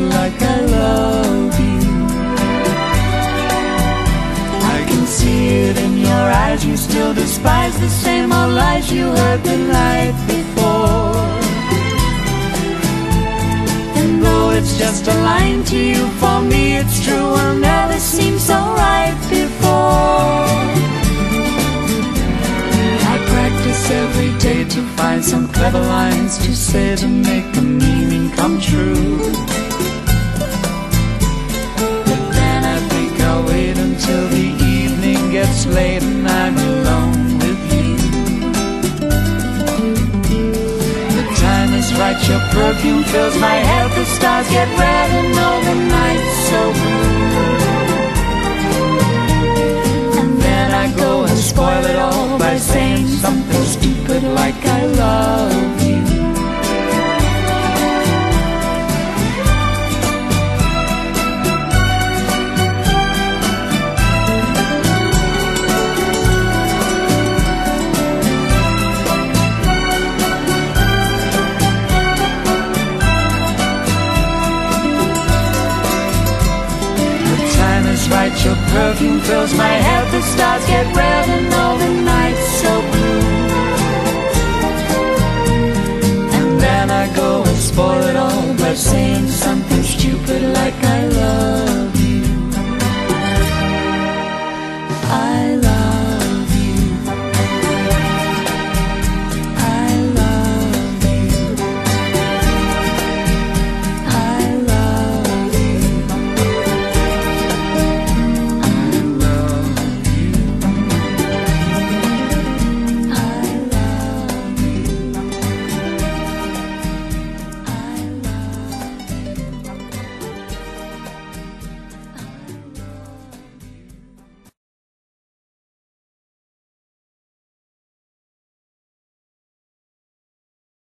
Stupid like I love you. I can see it in your eyes, you still despise the same old lies you heard the night before. And though it's just a line to you, for me it's true, will never seem so right before. I practice every day to find some clever lines to say to make the meaning come true. Gets late and I'm alone with you. The time is right, your perfume fills my head, the stars get red and all the night's so blue. And then I go and spoil it all by saying something stupid like I love is right, your perfume fills my head, the stars get red and all the.